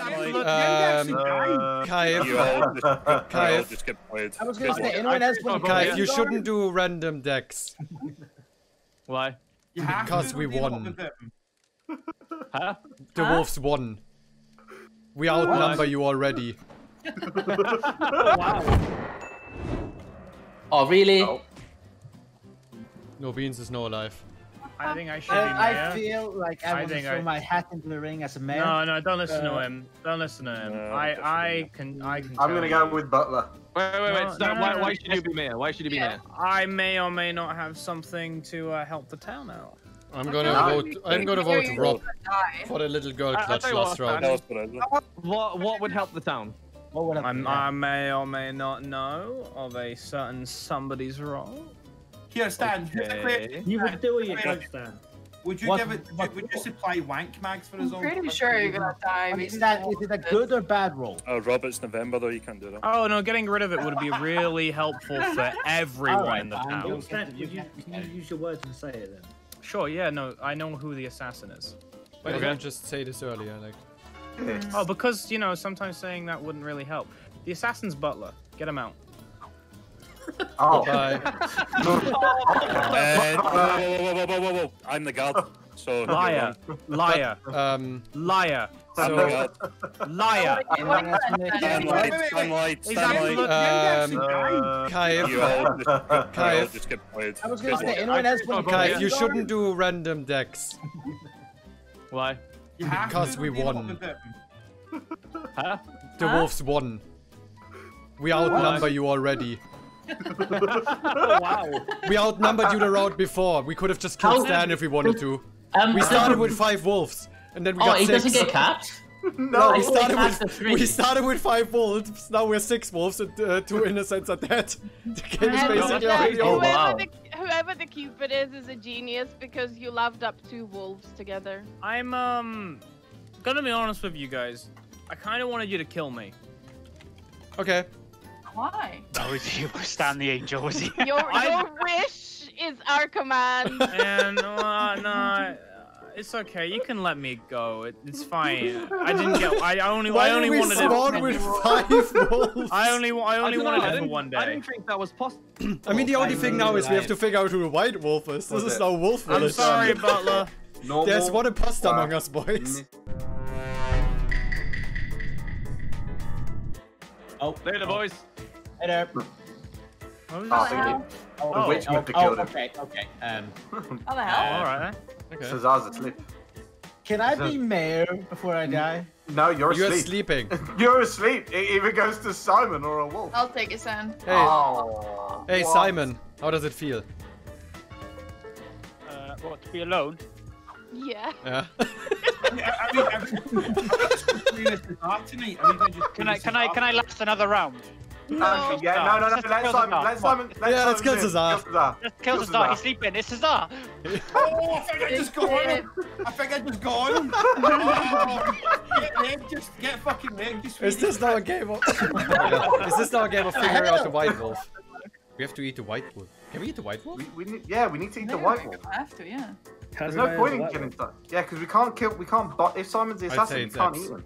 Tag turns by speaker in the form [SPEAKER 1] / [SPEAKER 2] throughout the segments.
[SPEAKER 1] Stanley.
[SPEAKER 2] Look,
[SPEAKER 3] Um,
[SPEAKER 4] Uh,
[SPEAKER 3] Kai,
[SPEAKER 1] You all just, you all
[SPEAKER 3] Kai,
[SPEAKER 1] just get played.
[SPEAKER 5] I was gonna say, anyone else want
[SPEAKER 3] Kai, you shouldn't do random decks.
[SPEAKER 2] Why?
[SPEAKER 3] Because we won.
[SPEAKER 2] Huh?
[SPEAKER 3] The
[SPEAKER 6] Huh?
[SPEAKER 3] wolves won. We outnumber you already.
[SPEAKER 2] wow.
[SPEAKER 6] Oh, really?
[SPEAKER 4] Oh.
[SPEAKER 3] No beans is no alive.
[SPEAKER 2] I think I should
[SPEAKER 5] Uh,
[SPEAKER 2] be
[SPEAKER 5] I feel like I,
[SPEAKER 2] I
[SPEAKER 5] want to throw
[SPEAKER 2] I-
[SPEAKER 5] my hat into the ring as a mayor.
[SPEAKER 2] No, no, don't listen to
[SPEAKER 5] Uh,
[SPEAKER 2] him. Don't listen to him.
[SPEAKER 1] No,
[SPEAKER 2] I, I can, I can.
[SPEAKER 4] I'm gonna go with Butler.
[SPEAKER 7] Wait, wait, wait.
[SPEAKER 2] No,
[SPEAKER 7] stop.
[SPEAKER 2] no,
[SPEAKER 7] why,
[SPEAKER 2] no,
[SPEAKER 7] why should you be mayor? Why should you be
[SPEAKER 6] Yeah.
[SPEAKER 7] mayor?
[SPEAKER 2] I may or may not have something to uh, help the town out.
[SPEAKER 3] I'm gonna
[SPEAKER 4] No.
[SPEAKER 3] vote. I'm gonna vote Rob for the little girl
[SPEAKER 7] I- I'll
[SPEAKER 3] clutch last
[SPEAKER 7] what,
[SPEAKER 3] round.
[SPEAKER 1] What.
[SPEAKER 7] What What would help the town?
[SPEAKER 5] What would
[SPEAKER 2] I'm,
[SPEAKER 5] yeah.
[SPEAKER 2] I may or may not know of a certain somebody's role.
[SPEAKER 4] Here, Stan. Here's a
[SPEAKER 2] Okay.
[SPEAKER 8] You would do it, you
[SPEAKER 4] Wait.
[SPEAKER 8] don't stand.
[SPEAKER 4] Would you
[SPEAKER 5] What-
[SPEAKER 4] give it?
[SPEAKER 5] what-
[SPEAKER 4] Would you supply wank mags for us
[SPEAKER 6] I'm
[SPEAKER 4] all?
[SPEAKER 6] pretty sure you're gonna die.
[SPEAKER 5] I mean,
[SPEAKER 6] based
[SPEAKER 5] is that it a good or bad roll?
[SPEAKER 1] Oh, Rob, it's November though. You can't do that.
[SPEAKER 2] Oh no, getting rid of it would be really helpful for everyone
[SPEAKER 5] Alright,
[SPEAKER 2] in the town.
[SPEAKER 8] Don't stand. Would you, can you use your words and say it then?
[SPEAKER 2] Sure, yeah, no, I know who the assassin is.
[SPEAKER 3] Why
[SPEAKER 2] Okay.
[SPEAKER 3] didn't just say this earlier? Like,
[SPEAKER 2] Oh, because you know sometimes saying that wouldn't really help. The assassin's butler. Get him out.
[SPEAKER 4] Oh.
[SPEAKER 3] bye.
[SPEAKER 1] And, whoa, whoa, whoa, whoa, whoa, whoa, whoa. I'm the guard. So you're
[SPEAKER 2] Liar, liar,
[SPEAKER 3] Um,
[SPEAKER 2] liar,
[SPEAKER 3] So-
[SPEAKER 1] guard.
[SPEAKER 2] liar.
[SPEAKER 5] Anyone else want to-
[SPEAKER 1] Stand
[SPEAKER 4] wait,
[SPEAKER 1] light,
[SPEAKER 4] wait, wait.
[SPEAKER 1] stand light,
[SPEAKER 2] He's
[SPEAKER 1] stand
[SPEAKER 2] actually-
[SPEAKER 1] light.
[SPEAKER 3] um,
[SPEAKER 4] Uh,
[SPEAKER 3] Kai,
[SPEAKER 1] You all just, you all
[SPEAKER 3] Kai.
[SPEAKER 1] just get played.
[SPEAKER 5] I was gonna say, anyone else want
[SPEAKER 3] Kai, you shouldn't do random decks.
[SPEAKER 2] Why?
[SPEAKER 3] Because we won.
[SPEAKER 2] Huh?
[SPEAKER 3] The wolves won. We outnumber you already.
[SPEAKER 8] wow.
[SPEAKER 3] We outnumbered you the round before. We could have just killed
[SPEAKER 6] How-
[SPEAKER 3] Stan if we wanted to.
[SPEAKER 6] Um,
[SPEAKER 3] We started with five wolves, and then we
[SPEAKER 6] Oh,
[SPEAKER 3] got
[SPEAKER 6] he
[SPEAKER 3] six.
[SPEAKER 6] doesn't get capped?
[SPEAKER 3] No, we started
[SPEAKER 6] he had the
[SPEAKER 3] with we started with five wolves. Now we're six wolves, and uh, two innocents are dead. The game is basically already
[SPEAKER 6] Oh,
[SPEAKER 3] over.
[SPEAKER 9] whoever,
[SPEAKER 6] wow.
[SPEAKER 9] the, whoever the cupid is is a genius because you loved up two wolves together.
[SPEAKER 2] I'm um gonna be honest with you guys. I kind of wanted you to kill me.
[SPEAKER 3] Okay.
[SPEAKER 6] Why?
[SPEAKER 10] Oh, you stand the angel, was he?
[SPEAKER 9] Your your wish is our command.
[SPEAKER 2] And uh, no, it's okay. You can let me go. It, it's fine. I didn't get. I only.
[SPEAKER 3] Why
[SPEAKER 2] I only
[SPEAKER 3] did we
[SPEAKER 2] wanted
[SPEAKER 3] spawn
[SPEAKER 2] it.
[SPEAKER 3] with five wolves?
[SPEAKER 2] I only. I only
[SPEAKER 7] don't know,
[SPEAKER 2] wanted
[SPEAKER 7] I
[SPEAKER 2] it for
[SPEAKER 7] didn't-
[SPEAKER 2] one
[SPEAKER 7] I
[SPEAKER 2] day.
[SPEAKER 7] didn't think that was possible.
[SPEAKER 3] I mean, the only
[SPEAKER 5] I
[SPEAKER 3] thing now is we have to figure out who the white wolf is. This
[SPEAKER 4] Was
[SPEAKER 3] is
[SPEAKER 4] it-
[SPEAKER 3] now Wolf
[SPEAKER 2] I'm sorry, Butler.
[SPEAKER 4] Normal.
[SPEAKER 3] There's one imposter
[SPEAKER 4] Wow.
[SPEAKER 3] among us, boys.
[SPEAKER 5] Oh, there
[SPEAKER 7] Later, boys.
[SPEAKER 5] Hey there.
[SPEAKER 2] What was
[SPEAKER 4] Oh,
[SPEAKER 2] that?
[SPEAKER 4] thank you.
[SPEAKER 5] Oh,
[SPEAKER 4] The
[SPEAKER 5] okay,
[SPEAKER 4] witch
[SPEAKER 5] oh,
[SPEAKER 4] whipped the
[SPEAKER 5] oh,
[SPEAKER 4] killed him.
[SPEAKER 5] okay, okay. Um,
[SPEAKER 6] How the
[SPEAKER 2] Oh,
[SPEAKER 6] hell?
[SPEAKER 2] all right.
[SPEAKER 3] Okay.
[SPEAKER 4] Says ours asleep.
[SPEAKER 5] can I be mayor before I die?
[SPEAKER 4] No, you're
[SPEAKER 3] You're
[SPEAKER 4] asleep.
[SPEAKER 3] sleeping.
[SPEAKER 4] You're asleep. It either goes to Simon or a wolf.
[SPEAKER 6] I'll take it, son.
[SPEAKER 3] Hey,
[SPEAKER 4] Oh.
[SPEAKER 3] hey,
[SPEAKER 4] what?
[SPEAKER 3] Simon. How does it feel?
[SPEAKER 10] Uh, what, to be alone?
[SPEAKER 9] yeah.
[SPEAKER 3] Yeah.
[SPEAKER 4] Yeah, I mean, I mean, I'm just doing this bizarre tonight. Are just
[SPEAKER 10] Can I, can I, can I last another round?
[SPEAKER 4] Actually, yeah, no, no, no.
[SPEAKER 10] Let's
[SPEAKER 4] Let
[SPEAKER 10] kill
[SPEAKER 4] Simon.
[SPEAKER 10] Cesar.
[SPEAKER 4] Let Simon. Let
[SPEAKER 3] Yeah, let's
[SPEAKER 4] Simon
[SPEAKER 3] kill
[SPEAKER 4] do it.
[SPEAKER 3] Cesar.
[SPEAKER 4] Kill Cesar.
[SPEAKER 10] Let's kill
[SPEAKER 4] Kill
[SPEAKER 10] Cesar. He's sleeping. It's Cesar.
[SPEAKER 4] Oh, I think I just got him. I think I just got him. Oh, get Nick, just get fucking Nick. Just
[SPEAKER 3] Is this now a game of? is this now a game of figuring out the white wolf? We have to eat the white wolf. Can we eat the white wolf?
[SPEAKER 4] We, we need, yeah, we need to eat the white wolf.
[SPEAKER 6] gonna have to, yeah.
[SPEAKER 4] There's no point in killing stuff. Yeah, because we can't kill. We can't. But if Simon's the assassin, we can't eat him.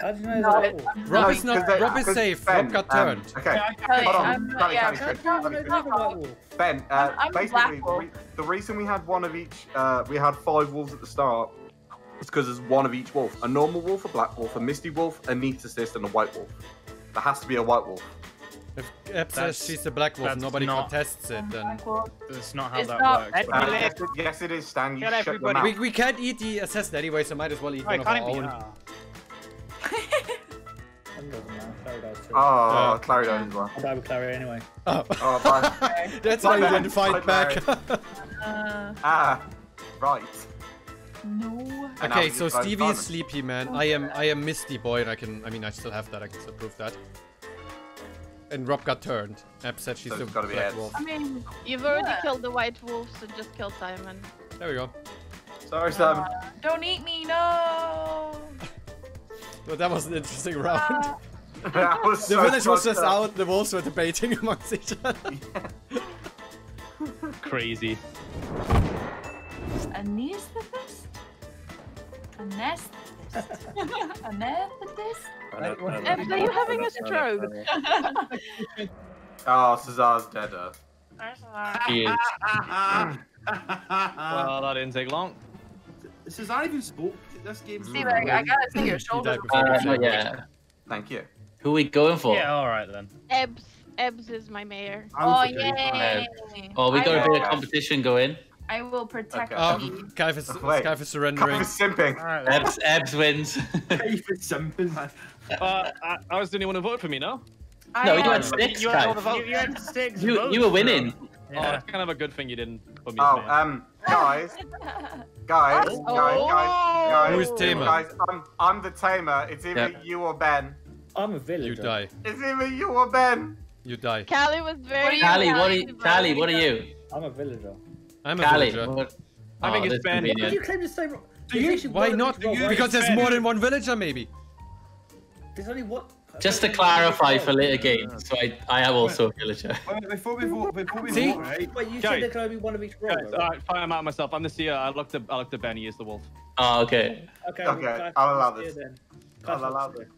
[SPEAKER 8] How do you know
[SPEAKER 6] No,
[SPEAKER 8] it's
[SPEAKER 6] it-
[SPEAKER 3] Rob is not.
[SPEAKER 4] 'cause they-
[SPEAKER 3] Rob is safe.
[SPEAKER 4] Ben,
[SPEAKER 3] Rob got
[SPEAKER 4] um,
[SPEAKER 3] turned.
[SPEAKER 4] Okay,
[SPEAKER 6] Hey,
[SPEAKER 4] hold on.
[SPEAKER 6] I'm-
[SPEAKER 4] Danny,
[SPEAKER 6] yeah,
[SPEAKER 4] Danny,
[SPEAKER 6] good
[SPEAKER 4] Danny,
[SPEAKER 6] good
[SPEAKER 4] quick.
[SPEAKER 6] job.
[SPEAKER 8] White wolf.
[SPEAKER 4] Ben, uh,
[SPEAKER 6] I'm- I'm
[SPEAKER 4] basically,
[SPEAKER 6] black
[SPEAKER 4] the, the reason we had one of each, uh, we had five wolves at the start, is because there's one of each wolf. A normal wolf, a black wolf, a misty wolf, a neat assist, and a white wolf. There has to be a white wolf.
[SPEAKER 3] If Eb says she's a black wolf, nobody
[SPEAKER 2] not-
[SPEAKER 3] contests it, then
[SPEAKER 2] That's not how
[SPEAKER 6] It's
[SPEAKER 2] that
[SPEAKER 6] not-
[SPEAKER 2] works.
[SPEAKER 10] Let
[SPEAKER 2] but-
[SPEAKER 10] me
[SPEAKER 4] Uh, yes, yes, it is, Stan. You shut your mouth.
[SPEAKER 3] we, we can't eat the assassin anyway, so might as well eat
[SPEAKER 10] Right,
[SPEAKER 3] one of
[SPEAKER 10] can't
[SPEAKER 3] our
[SPEAKER 10] it be?
[SPEAKER 3] own.
[SPEAKER 8] Doesn't matter. Clary too.
[SPEAKER 4] Oh,
[SPEAKER 3] Yeah.
[SPEAKER 4] Clary died as well.
[SPEAKER 8] I'll die with Clary anyway.
[SPEAKER 3] Oh,
[SPEAKER 4] Oh, bye.
[SPEAKER 3] that's why you didn't fight
[SPEAKER 4] bye,
[SPEAKER 3] back.
[SPEAKER 6] Uh,
[SPEAKER 4] ah, right.
[SPEAKER 6] no.
[SPEAKER 4] And
[SPEAKER 3] okay, so
[SPEAKER 4] just
[SPEAKER 3] Stevie is sleepy, man. I am I am Misty Boy, and I can I mean I still have that. I can still prove that. And Rob got turned. Eb said she's
[SPEAKER 4] So
[SPEAKER 3] the
[SPEAKER 4] it's gotta be
[SPEAKER 3] black
[SPEAKER 4] Eb.
[SPEAKER 3] wolf.
[SPEAKER 6] I mean,
[SPEAKER 9] You've already
[SPEAKER 6] Yeah.
[SPEAKER 9] killed the white wolf, so just kill Simon.
[SPEAKER 3] There we go.
[SPEAKER 4] Sorry, Simon.
[SPEAKER 6] uh, don't eat me, no.
[SPEAKER 3] Well, that was an interesting round.
[SPEAKER 6] Uh,
[SPEAKER 4] that was
[SPEAKER 3] the
[SPEAKER 4] so
[SPEAKER 3] village was just
[SPEAKER 4] up.
[SPEAKER 3] out. The wolves were debating amongst each other.
[SPEAKER 7] Crazy.
[SPEAKER 6] Anesthetist? Anesthetist. Another
[SPEAKER 8] Like, what-
[SPEAKER 9] Ebs, are you having a stroke?
[SPEAKER 4] Oh, Cesar's deader.
[SPEAKER 11] He is.
[SPEAKER 7] Well, that didn't take long.
[SPEAKER 12] Cesar even spoke this game.
[SPEAKER 6] See, like, I gotta see your shoulders.
[SPEAKER 11] Uh, not yet.
[SPEAKER 4] Thank you.
[SPEAKER 11] Who are we going for?
[SPEAKER 2] Yeah, all right then.
[SPEAKER 9] Ebs, Ebs is my mayor.
[SPEAKER 6] Oh,
[SPEAKER 12] I'm for
[SPEAKER 6] yay!
[SPEAKER 11] Oh, we got a
[SPEAKER 6] I,
[SPEAKER 11] bit of competition going.
[SPEAKER 6] I will protect
[SPEAKER 4] Okay.
[SPEAKER 3] Oh,
[SPEAKER 6] you.
[SPEAKER 3] Kaif is,
[SPEAKER 4] Wait.
[SPEAKER 3] Kaif is surrendering.
[SPEAKER 4] Kaif is simping.
[SPEAKER 2] All right. Then.
[SPEAKER 11] Ebs, Ebs wins.
[SPEAKER 12] Kaif is simping, man.
[SPEAKER 7] Uh, I, I was the only one who voted for me, no?
[SPEAKER 6] I,
[SPEAKER 11] No, you
[SPEAKER 6] um,
[SPEAKER 11] had six,
[SPEAKER 10] You had all the
[SPEAKER 11] Kaif.
[SPEAKER 10] votes.
[SPEAKER 2] You, you had six
[SPEAKER 11] You,
[SPEAKER 2] votes,
[SPEAKER 11] you were
[SPEAKER 2] bro.
[SPEAKER 11] winning.
[SPEAKER 7] Oh,
[SPEAKER 2] Yeah.
[SPEAKER 7] that's kind of a good thing you didn't put me as
[SPEAKER 4] Oh,
[SPEAKER 7] mayor.
[SPEAKER 4] um, guys, guys, guys,
[SPEAKER 6] Oh.
[SPEAKER 4] guys, guys.
[SPEAKER 3] Who's tamer?
[SPEAKER 4] Guys, I'm, I'm the tamer. It's either
[SPEAKER 11] Yep.
[SPEAKER 4] you or Ben.
[SPEAKER 8] I'm a villager.
[SPEAKER 3] You die.
[SPEAKER 4] It's either you or Ben.
[SPEAKER 3] You die.
[SPEAKER 9] Callie was very.
[SPEAKER 11] Callie, what are you?
[SPEAKER 6] Callie,
[SPEAKER 11] Callie, what are you?
[SPEAKER 8] I'm a villager.
[SPEAKER 3] I'm a
[SPEAKER 11] Callie.
[SPEAKER 3] villager.
[SPEAKER 11] what-
[SPEAKER 7] I oh, think
[SPEAKER 11] Oh,
[SPEAKER 7] it's
[SPEAKER 11] that's
[SPEAKER 7] Ben.
[SPEAKER 8] Why do
[SPEAKER 11] convenient.
[SPEAKER 8] you claim the same?
[SPEAKER 12] Do
[SPEAKER 8] There's
[SPEAKER 12] you-
[SPEAKER 3] Why not?
[SPEAKER 8] of each
[SPEAKER 3] Because there's
[SPEAKER 8] right?
[SPEAKER 3] more than one villager, maybe.
[SPEAKER 8] There's only one.
[SPEAKER 11] Just to clarify for later games, so I, I am also a villager.
[SPEAKER 12] Wait, before we vote, before we
[SPEAKER 3] See?
[SPEAKER 12] vote, right?
[SPEAKER 8] Wait, you
[SPEAKER 7] Guys.
[SPEAKER 8] said there can only be one of each role.
[SPEAKER 7] Guys,
[SPEAKER 8] right?
[SPEAKER 7] alright, fine, I'm out myself. I'm the seer. I looked at I looked at Ben. He is the wolf.
[SPEAKER 11] Oh, okay.
[SPEAKER 8] Okay,
[SPEAKER 4] Okay,
[SPEAKER 8] well,
[SPEAKER 4] I'll allow this.
[SPEAKER 8] then.
[SPEAKER 4] I'll allow this.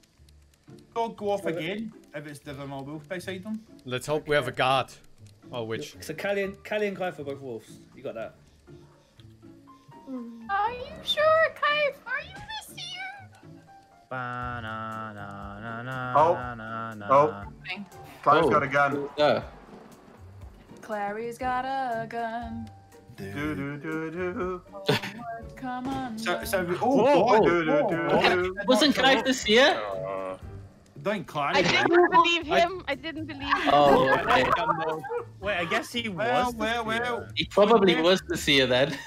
[SPEAKER 12] Don't go off
[SPEAKER 8] So
[SPEAKER 12] again uh, if it's the normal wolf beside them.
[SPEAKER 3] Let's hope we have a guard. Or
[SPEAKER 8] which? So Callie and, Callie and Clive are both wolves. You got that?
[SPEAKER 6] Are you sure, Kaif? Are you
[SPEAKER 4] Oh.
[SPEAKER 2] na-na.
[SPEAKER 4] Oh. Clive's
[SPEAKER 11] Oh.
[SPEAKER 4] got a gun.
[SPEAKER 11] Uh,
[SPEAKER 6] Clary's got a gun.
[SPEAKER 4] Do do do do.
[SPEAKER 6] Forward, come on.
[SPEAKER 12] So, so we,
[SPEAKER 3] Oh,
[SPEAKER 12] oh, God.
[SPEAKER 4] Do do do do.
[SPEAKER 11] wasn't Clive this year?
[SPEAKER 1] Uh,
[SPEAKER 12] Don't
[SPEAKER 9] I didn't believe him. I didn't believe him.
[SPEAKER 11] Oh, okay.
[SPEAKER 2] Wait, I guess he
[SPEAKER 12] Well,
[SPEAKER 2] was. the
[SPEAKER 12] well, well.
[SPEAKER 11] He probably was the seer then.
[SPEAKER 6] Mm,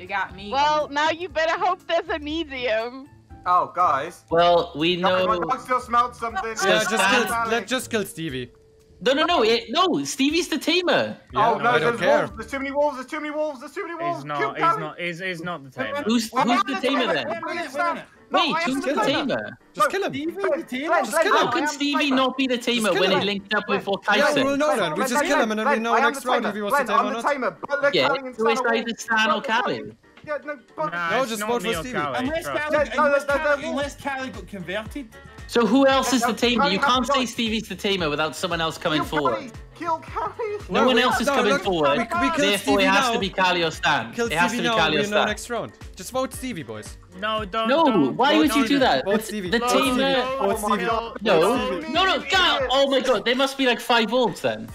[SPEAKER 6] You got me.
[SPEAKER 9] Well, now you better hope there's a medium.
[SPEAKER 4] Oh, guys.
[SPEAKER 11] Well, we
[SPEAKER 4] Guys, my
[SPEAKER 11] know.
[SPEAKER 4] dog still smelled something.
[SPEAKER 3] Yeah,
[SPEAKER 11] Just
[SPEAKER 3] just kill, let, just kill Stevie.
[SPEAKER 11] No, no, no, it, no. Stevie's the tamer.
[SPEAKER 3] Yeah,
[SPEAKER 4] oh no,
[SPEAKER 3] I
[SPEAKER 4] there's wolves. There's too many wolves. There's too many wolves. There's too many wolves.
[SPEAKER 2] He's
[SPEAKER 4] Kill
[SPEAKER 2] not. He's not. He's, he's not the tamer.
[SPEAKER 11] Who's
[SPEAKER 4] Well,
[SPEAKER 11] who's the
[SPEAKER 4] the
[SPEAKER 11] tamer
[SPEAKER 4] tamer.
[SPEAKER 11] then?
[SPEAKER 12] Wait a wait.
[SPEAKER 4] No,
[SPEAKER 11] Wait,
[SPEAKER 4] I am
[SPEAKER 11] who's
[SPEAKER 4] the
[SPEAKER 11] the
[SPEAKER 4] tamer.
[SPEAKER 11] tamer?
[SPEAKER 3] Just kill him.
[SPEAKER 12] Stevie,
[SPEAKER 4] Glenn,
[SPEAKER 12] the tamer.
[SPEAKER 4] Glenn,
[SPEAKER 3] Just kill
[SPEAKER 11] How
[SPEAKER 3] him.
[SPEAKER 4] I
[SPEAKER 11] could Stevie not be the tamer when he
[SPEAKER 3] him.
[SPEAKER 11] linked up with what
[SPEAKER 3] Yeah, we'll know then. We just kill him and then we know
[SPEAKER 4] I
[SPEAKER 3] next
[SPEAKER 4] the
[SPEAKER 3] round
[SPEAKER 4] tamer.
[SPEAKER 3] if he was
[SPEAKER 4] Glenn,
[SPEAKER 3] the tamer
[SPEAKER 4] I'm
[SPEAKER 3] or
[SPEAKER 4] the
[SPEAKER 3] not.
[SPEAKER 4] tamer.
[SPEAKER 11] Yeah,
[SPEAKER 4] Callie and
[SPEAKER 11] so it's
[SPEAKER 4] Stan are
[SPEAKER 11] either. Stan or
[SPEAKER 4] But
[SPEAKER 11] Callie.
[SPEAKER 4] Yeah, no,
[SPEAKER 2] Nah,
[SPEAKER 3] No, just vote for Stevie.
[SPEAKER 2] Callie,
[SPEAKER 12] Unless
[SPEAKER 2] trust
[SPEAKER 12] Callie.
[SPEAKER 4] Yeah, no,
[SPEAKER 12] unless
[SPEAKER 4] no, no,
[SPEAKER 12] Callie,
[SPEAKER 4] no.
[SPEAKER 12] unless Callie got converted.
[SPEAKER 11] So who else is the
[SPEAKER 4] no,
[SPEAKER 11] tamer? You can't say. Stevie's the tamer without someone else coming
[SPEAKER 4] Kill
[SPEAKER 11] forward.
[SPEAKER 4] Callie. Kill Callie.
[SPEAKER 11] No one else is
[SPEAKER 3] no,
[SPEAKER 11] coming
[SPEAKER 3] look,
[SPEAKER 11] forward.
[SPEAKER 3] we- we
[SPEAKER 11] Therefore,
[SPEAKER 3] Stevie
[SPEAKER 11] it has
[SPEAKER 3] now.
[SPEAKER 11] to be Callie or Stan.
[SPEAKER 3] Kill
[SPEAKER 11] It has to be
[SPEAKER 3] now,
[SPEAKER 11] Callie or Stan.
[SPEAKER 3] next round. Just vote Stevie, boys.
[SPEAKER 2] No, don't.
[SPEAKER 11] No,
[SPEAKER 2] don't,
[SPEAKER 11] why
[SPEAKER 2] don't,
[SPEAKER 11] would you
[SPEAKER 2] don't
[SPEAKER 11] do that?
[SPEAKER 3] Vote
[SPEAKER 11] The,
[SPEAKER 3] Stevie.
[SPEAKER 11] the
[SPEAKER 3] Vote
[SPEAKER 11] tamer.
[SPEAKER 3] Stevie.
[SPEAKER 4] Oh
[SPEAKER 3] Vote Stevie.
[SPEAKER 11] No, no, no,
[SPEAKER 4] Stevie.
[SPEAKER 11] God! Oh my God! There must be like five wolves then.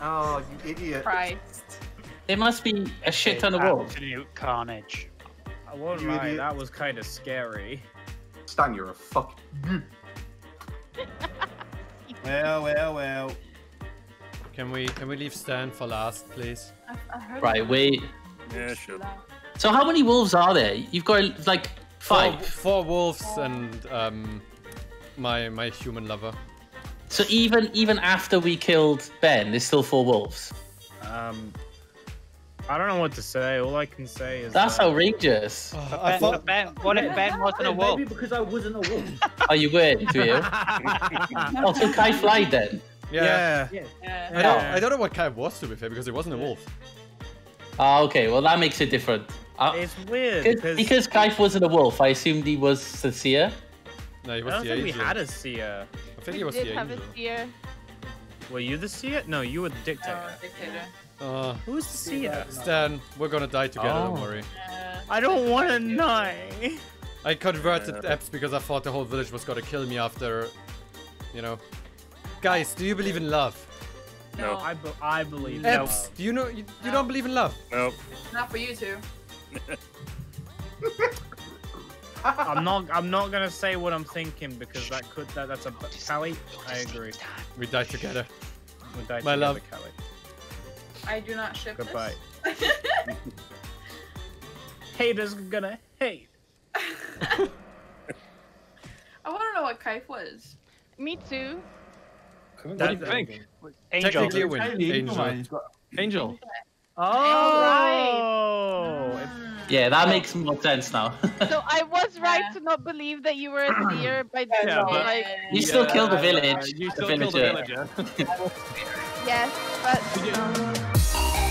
[SPEAKER 4] Oh, you idiot.
[SPEAKER 6] Christ.
[SPEAKER 11] There must be a shit ton of wolves.
[SPEAKER 10] Absolute carnage.
[SPEAKER 2] I won't
[SPEAKER 4] You
[SPEAKER 2] lie,
[SPEAKER 4] idiot.
[SPEAKER 2] that was kind of scary.
[SPEAKER 4] Stan, you're a fuck.
[SPEAKER 12] Well, well, well.
[SPEAKER 3] Can we can we leave Stan for last, please?
[SPEAKER 6] I, I heard
[SPEAKER 11] Right, wait.
[SPEAKER 1] yeah, sure.
[SPEAKER 11] So how many wolves are there? You've got like
[SPEAKER 3] Four,
[SPEAKER 11] five.
[SPEAKER 3] four wolves and um, my my human lover.
[SPEAKER 11] So even even after we killed Ben, there's still four wolves.
[SPEAKER 2] Um, I don't know what to say. All I can say is
[SPEAKER 11] That's
[SPEAKER 2] that-
[SPEAKER 11] outrageous.
[SPEAKER 3] Oh, I
[SPEAKER 10] Ben,
[SPEAKER 3] thought
[SPEAKER 10] ben, what if Ben wasn't a wolf?
[SPEAKER 8] Maybe because I wasn't a wolf.
[SPEAKER 11] Oh, you were, do you? oh, so Kai flied then.
[SPEAKER 3] yeah.
[SPEAKER 2] Yeah.
[SPEAKER 8] yeah.
[SPEAKER 3] I don't I don't know what kind of was to be fair because it wasn't a wolf.
[SPEAKER 11] Oh, okay. Well, that makes it different. Uh,
[SPEAKER 2] It's weird
[SPEAKER 11] because,
[SPEAKER 2] because,
[SPEAKER 11] because Kaif wasn't a wolf, I assumed he was sincere.
[SPEAKER 3] No, he
[SPEAKER 2] I
[SPEAKER 3] was
[SPEAKER 2] don't
[SPEAKER 3] the
[SPEAKER 2] think we had a seer.
[SPEAKER 3] I think
[SPEAKER 9] We
[SPEAKER 3] he was
[SPEAKER 9] did
[SPEAKER 3] the
[SPEAKER 9] have
[SPEAKER 3] angel.
[SPEAKER 9] a seer.
[SPEAKER 2] Were you the seer? No, you were the dictator.
[SPEAKER 6] Oh, dictator.
[SPEAKER 3] Uh,
[SPEAKER 2] Who's the seer?
[SPEAKER 3] Stan, we're gonna die together. Don't
[SPEAKER 2] Oh.
[SPEAKER 3] worry.
[SPEAKER 6] Uh,
[SPEAKER 2] I don't want to die.
[SPEAKER 3] I converted
[SPEAKER 1] Yeah.
[SPEAKER 3] Ebs because I thought the whole village was gonna kill me after, you know. Guys, do you believe in love?
[SPEAKER 1] No.
[SPEAKER 2] I, be- I believe. in
[SPEAKER 3] Ebs,
[SPEAKER 2] love.
[SPEAKER 3] do you know you, you
[SPEAKER 6] No.
[SPEAKER 3] don't believe in love?
[SPEAKER 1] Nope.
[SPEAKER 6] not for you two.
[SPEAKER 2] I'm not. I'm not gonna say what I'm thinking because that could. That, that's a. Callie, I agree.
[SPEAKER 3] We die together.
[SPEAKER 2] We die
[SPEAKER 3] My
[SPEAKER 2] together,
[SPEAKER 3] love.
[SPEAKER 2] Callie.
[SPEAKER 6] I do not ship
[SPEAKER 2] Goodbye.
[SPEAKER 6] this.
[SPEAKER 2] Haters gonna hate.
[SPEAKER 6] I want to know what Kaif was.
[SPEAKER 9] Me too.
[SPEAKER 7] What do you think?
[SPEAKER 10] Angel.
[SPEAKER 3] Technically a Angel.
[SPEAKER 12] come on, he's got-
[SPEAKER 7] Angel.
[SPEAKER 2] Oh.
[SPEAKER 6] Mm.
[SPEAKER 11] Yeah, that makes more sense now.
[SPEAKER 9] So I was right
[SPEAKER 6] Yeah.
[SPEAKER 9] to not believe that you were a seer by
[SPEAKER 7] Yeah, but-
[SPEAKER 9] like
[SPEAKER 11] You still
[SPEAKER 7] Yeah,
[SPEAKER 11] killed the
[SPEAKER 7] uh,
[SPEAKER 11] village.
[SPEAKER 7] You
[SPEAKER 11] the
[SPEAKER 7] still killed the
[SPEAKER 11] villager.
[SPEAKER 9] Yes, but.